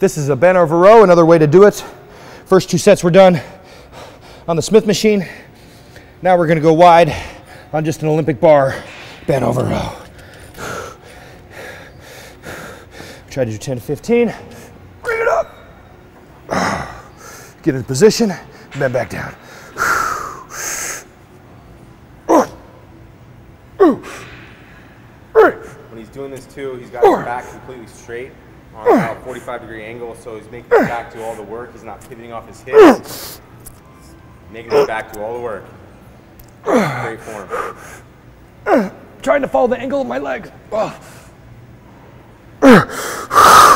This is a bent over row, another way to do it. First two sets were done on the Smith machine. Now we're gonna go wide on just an Olympic bar, bent over row. Try to do 10 to 15. Bring it up. Get in position, bend back down. When he's doing this too, he's got his back completely straight on about a 45 degree angle, so he's making his back do all the work. He's not pivoting off his hips. Making his back do all the work. Great form. Trying to follow the angle of my legs. Oh.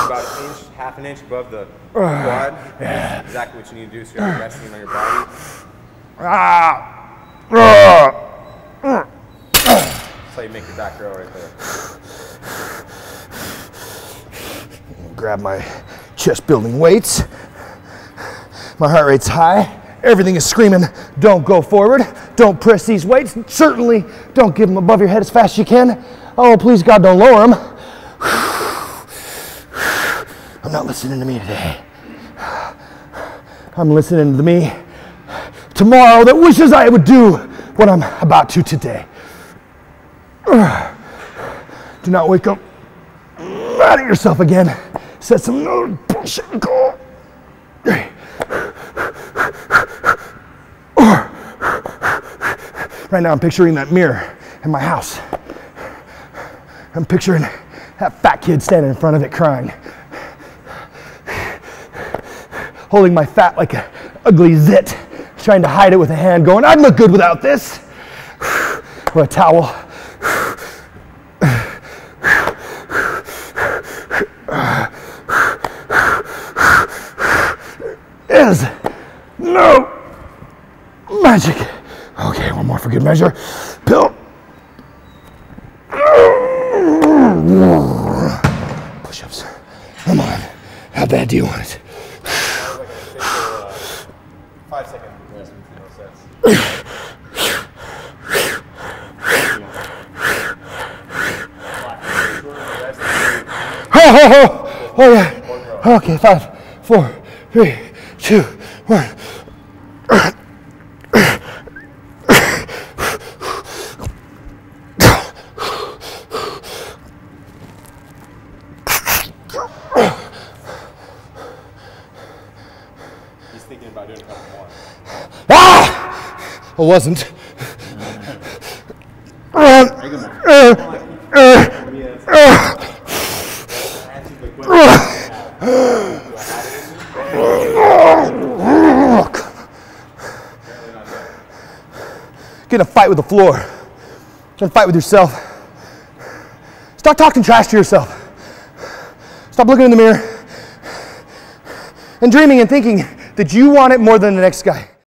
About an inch, half an inch above the quad. Exactly what you need to do so you're resting on your body. Ah. That's how you make your back grow right there. Grab my chest building weights. My heart rate's high. Everything is screaming, don't go forward. Don't press these weights. Certainly don't give them above your head as fast as you can. Oh, please God, don't lower them. I'm not listening to me today. I'm listening to me tomorrow that wishes I would do what I'm about to today. Do not wake up mad at yourself again. Set some no bullshit goal. Right now, I'm picturing that mirror in my house. I'm picturing that fat kid standing in front of it crying. Holding my fat like an ugly zit, trying to hide it with a hand, going, I'd look good without this. Or a towel. Magic. Okay, one more for good measure. Pill. Push ups. Come on. How bad do you want it? Five second rest between those sets. Oh, oh, oh, oh yeah. Okay, five, four, three, two, one. He's thinking about doing a couple more. Ah! I wasn't. Get in a fight with the floor. Get in a fight with yourself. Stop talking trash to yourself. Stop looking in the mirror and dreaming and thinking that you want it more than the next guy.